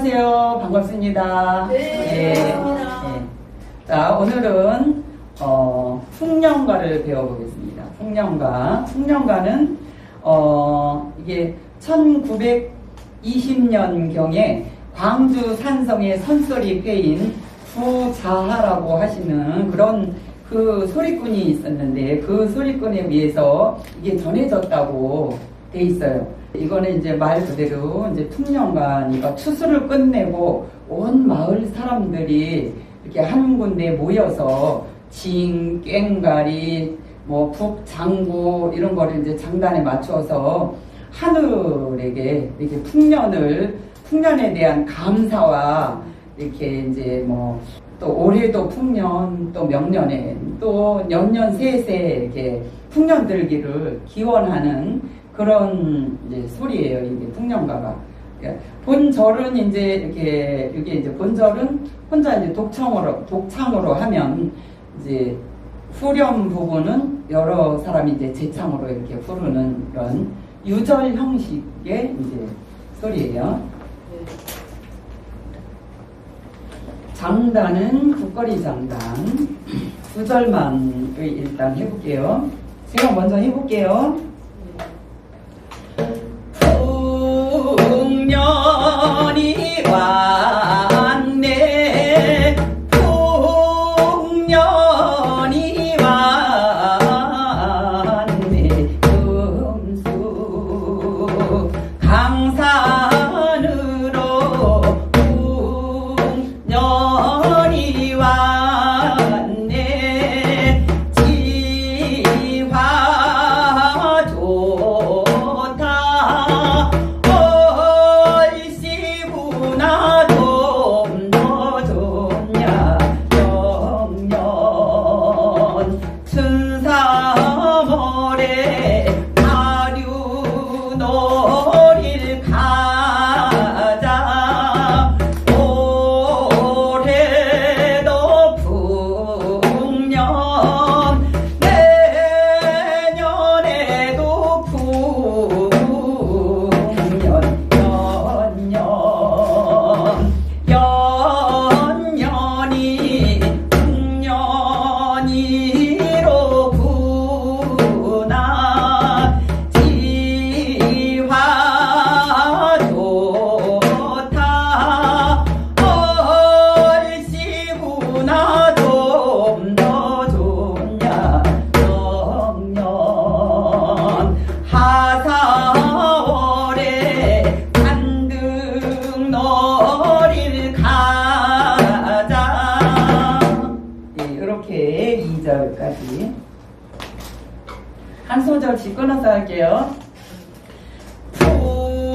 안녕하세요. 반갑습니다. 네, 반갑습니다. 예. 자, 오늘은 어, 풍령가를 배워보겠습니다. 풍령가. 풍령가는 어, 이게 1920년경에 광주 산성의 선소리 폐인 구자하라고 하시는 그런 그 소리꾼이 있었는데 그 소리꾼에 비해서 이게 전해졌다고 돼 있어요. 이거는 이제 말 그대로 이제 풍령가니까 추수를 끝내고 온 마을 사람들이 이렇게 한 군데 모여서 징, 꽹가리, 뭐 북, 장구 이런 거를 이제 장단에 맞춰서 하늘에게 이렇게 풍년을 풍년에 대한 감사와 이렇게 이제 뭐 또 올해도 풍년 또 명년에 또 년년 새새 이렇게 풍년 들기를 기원하는 그런 이제 소리예요 이게 풍년가가 본절은 이제 이렇게 이게 이제 본절은 혼자 이제 독창으로 독창으로 하면 이제 후렴 부분은 여러 사람이 이제 재창으로 이렇게 부르는 이런 유절 형식의 이제 소리예요. 장단은 국거리 장단. 구절만 일단 해볼게요. 제가 먼저 해볼게요. 풍년이 왔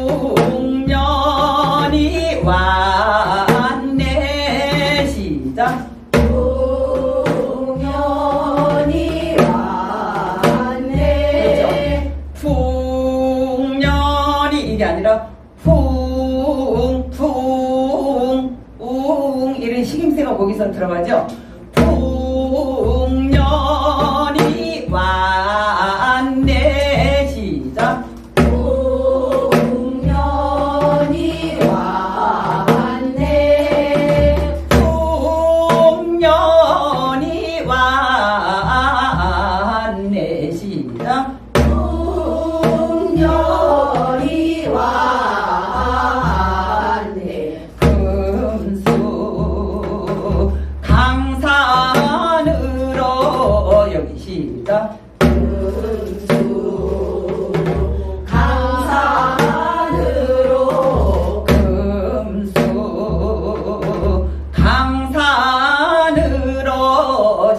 풍년이 왔네 시작 풍년이 왔네. 풍년이 이게 아니라 풍 풍 웅 이런 식임새가 거기서 들어가죠.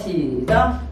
강산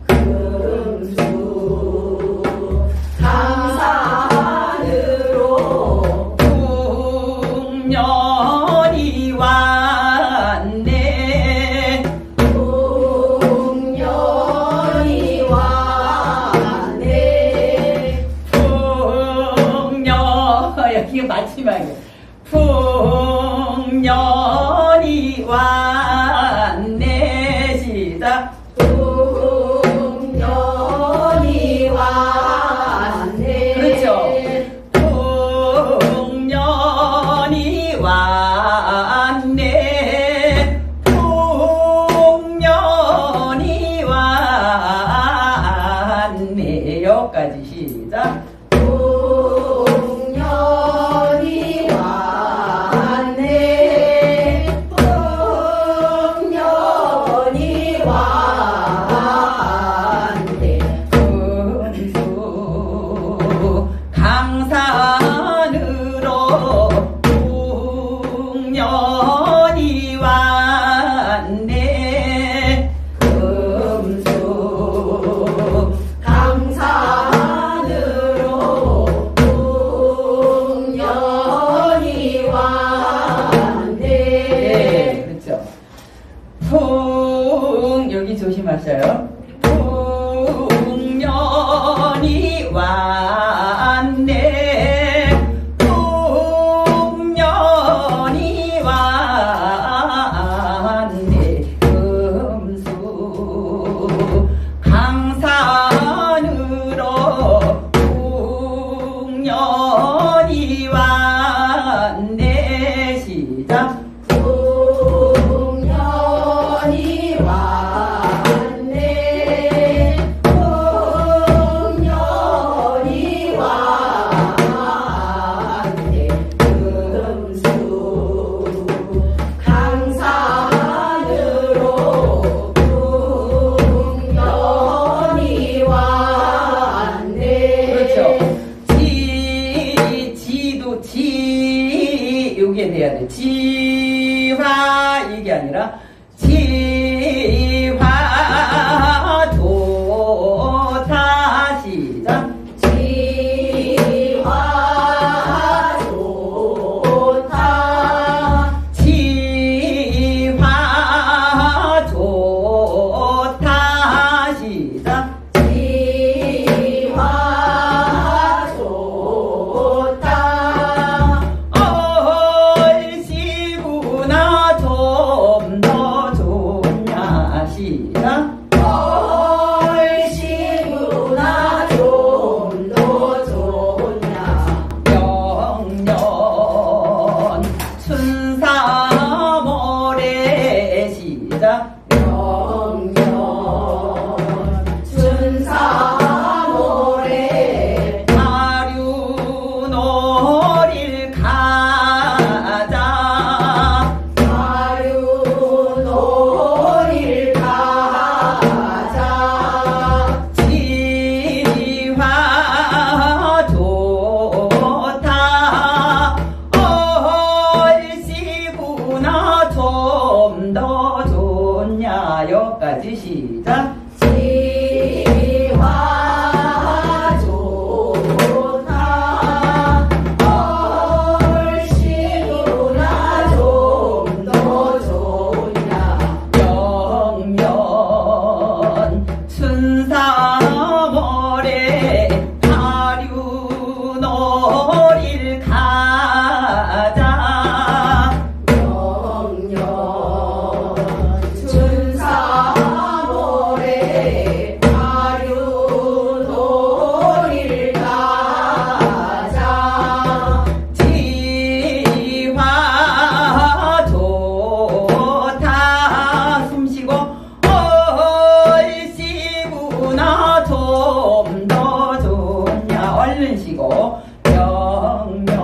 마시고 영년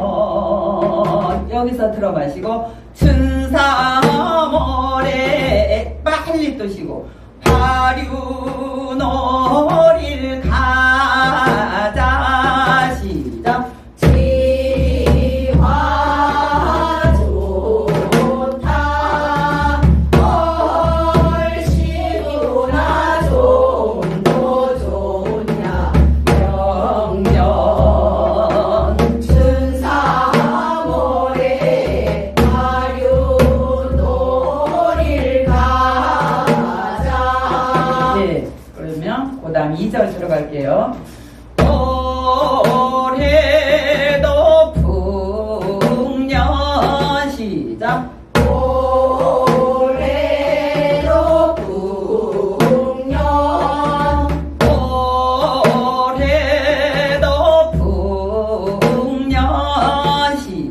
여기서 들어 마시고 춘삼월에 빨리 또 쉬고 화류놀이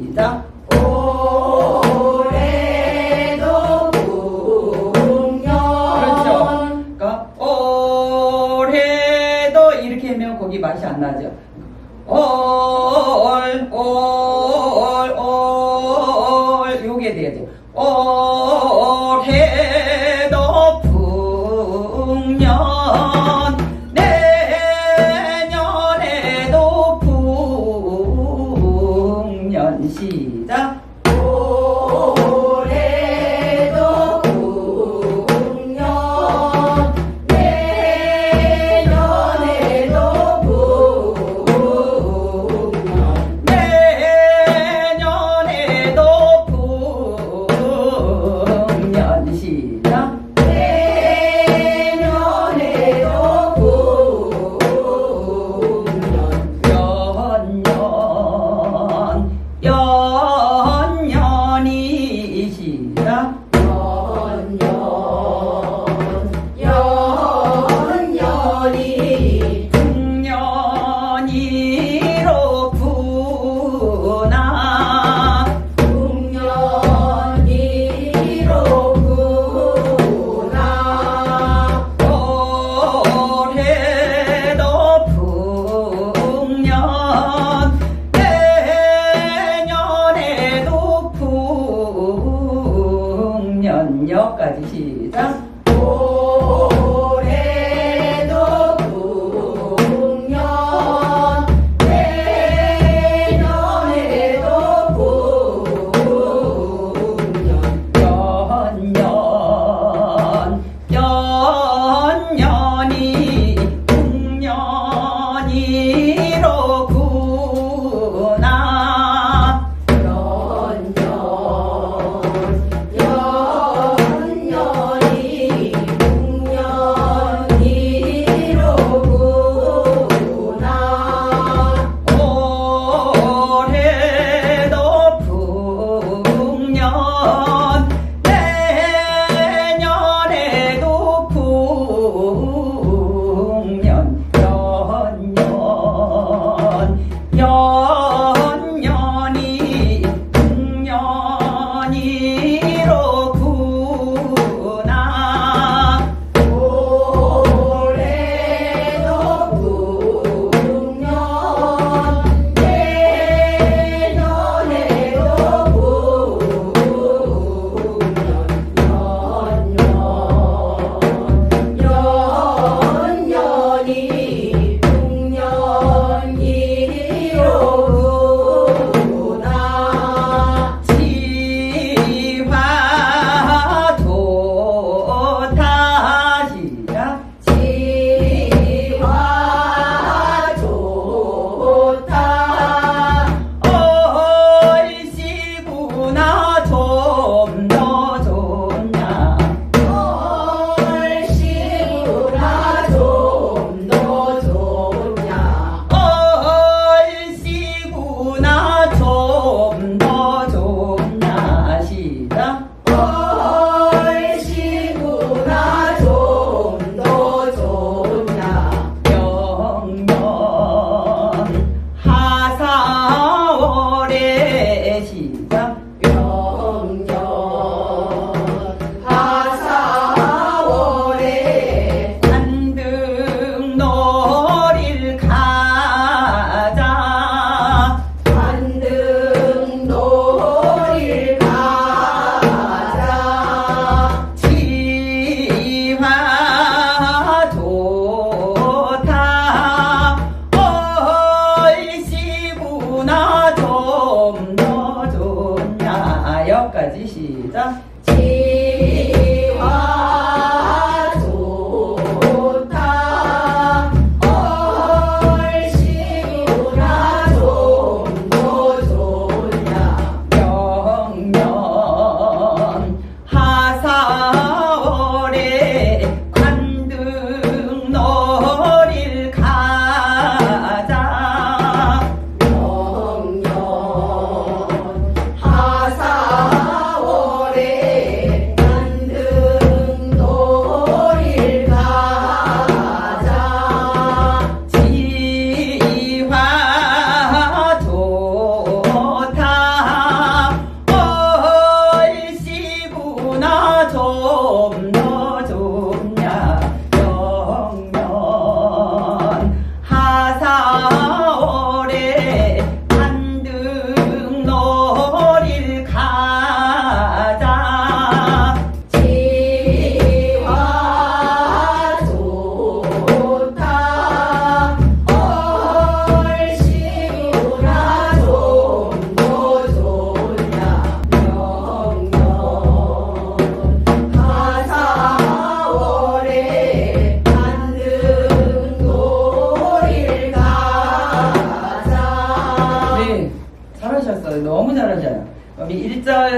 시작. 올해도 풍년. 그렇죠. 그러니까 올해도 이렇게 하면 거기 맛이 안 나죠. 올, Oh.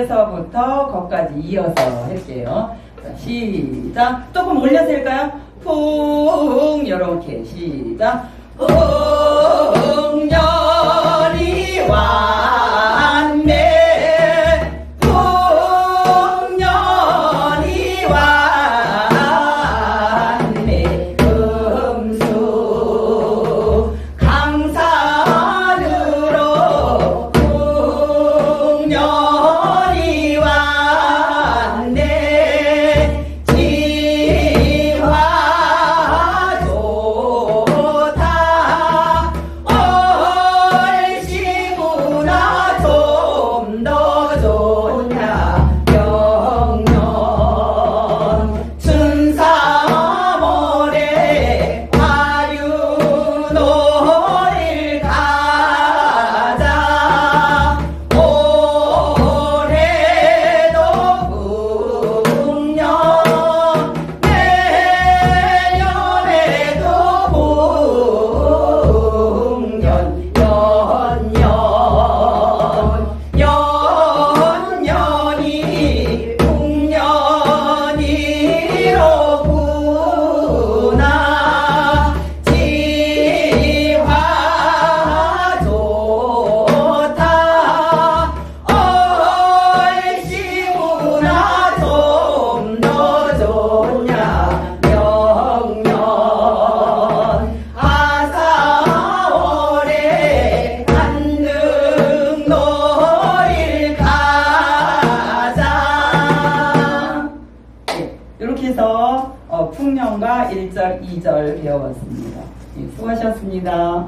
끝에서부터 거까지 이어서 할게요. 자, 시작. 조금 올려서 할까요? 퐁, 이렇게 시작. 오! 2절 배워봤습니다. 예, 수고하셨습니다.